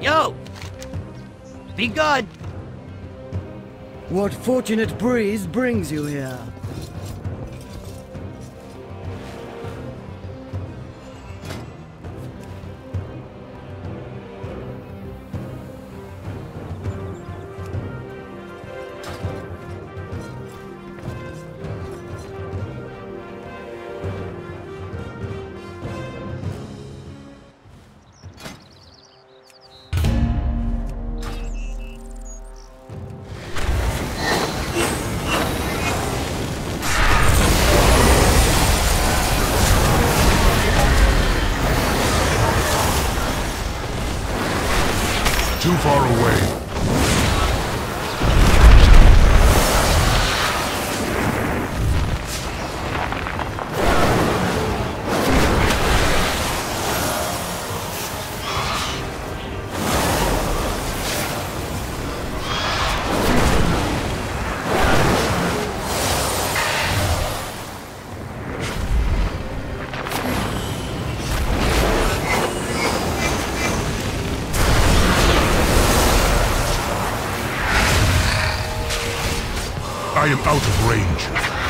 Yo! Be good! What fortunate breeze brings you here? Too far away. I am out of range.